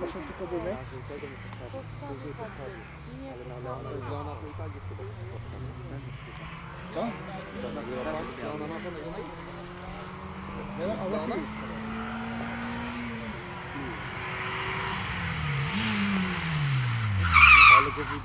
muszą tylko dymy. Co? Ona ma ale Ona?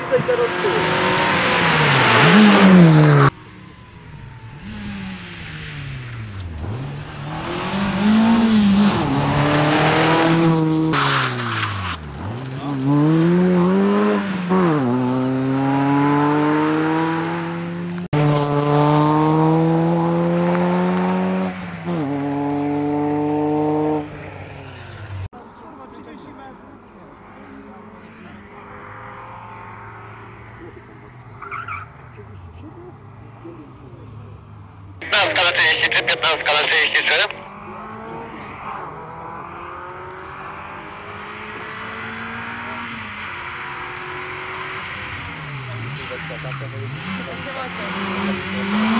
Isa y Carlos tu. skala 33, 15 skala 33. Osiem, osiem.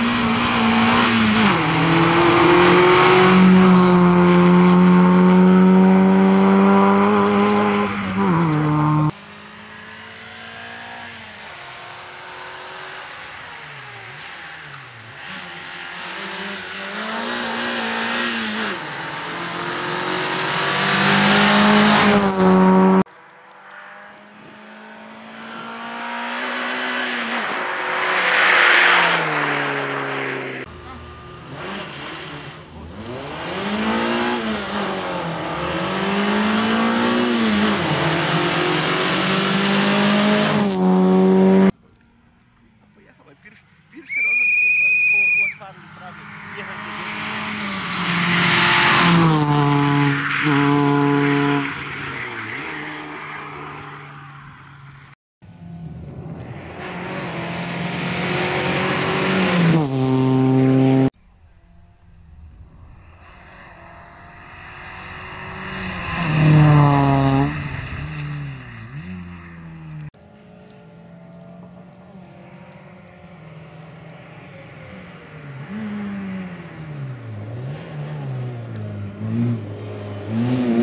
うん。